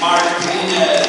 Martinez.